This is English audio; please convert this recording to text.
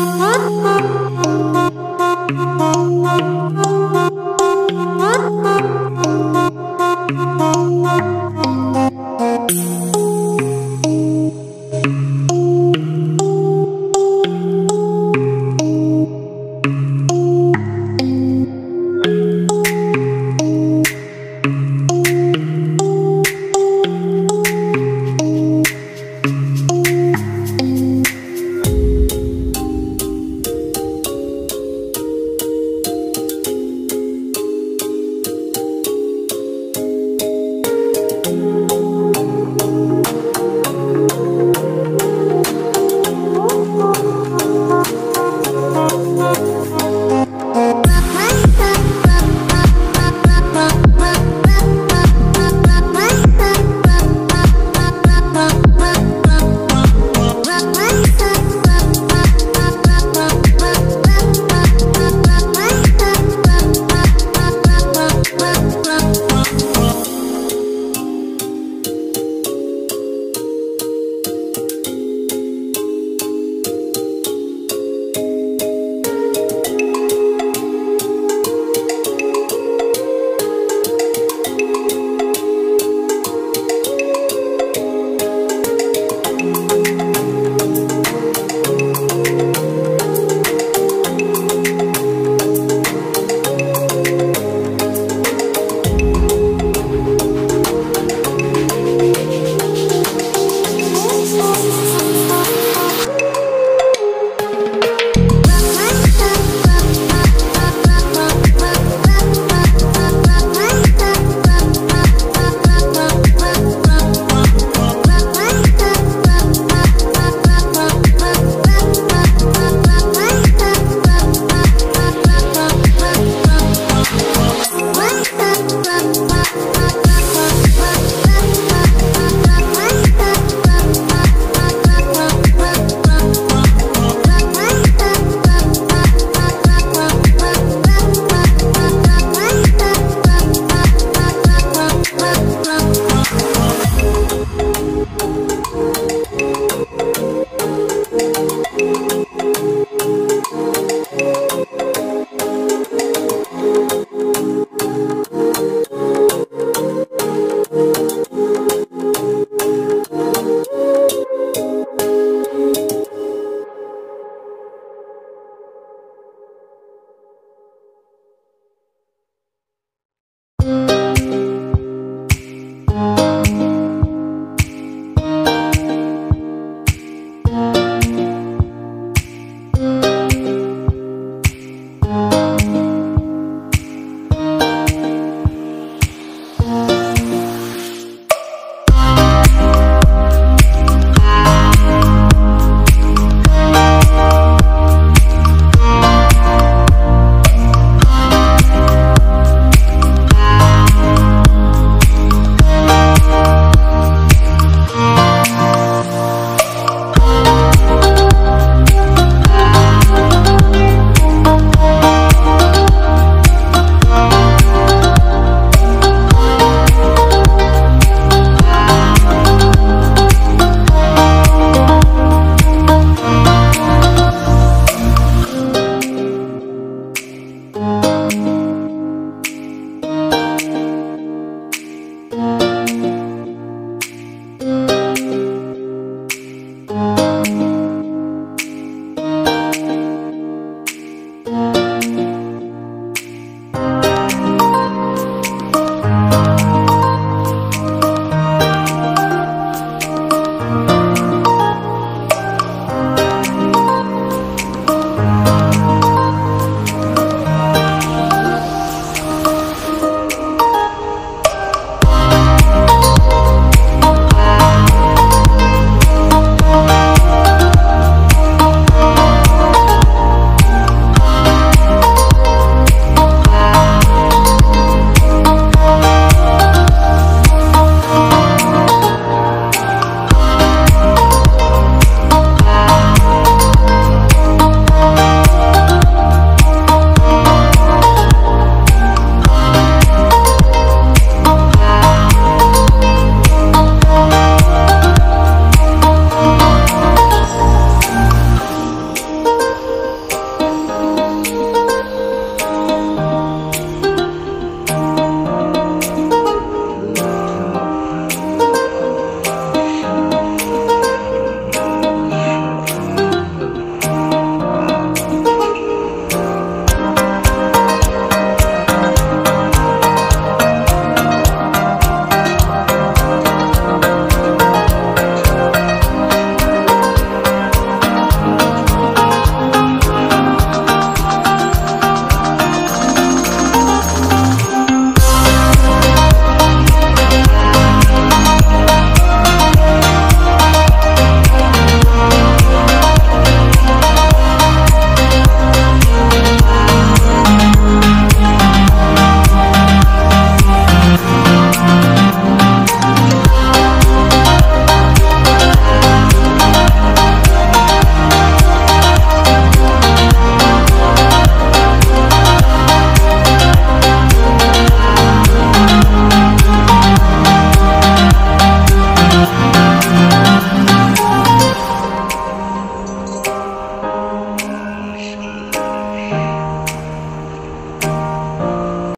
Oh,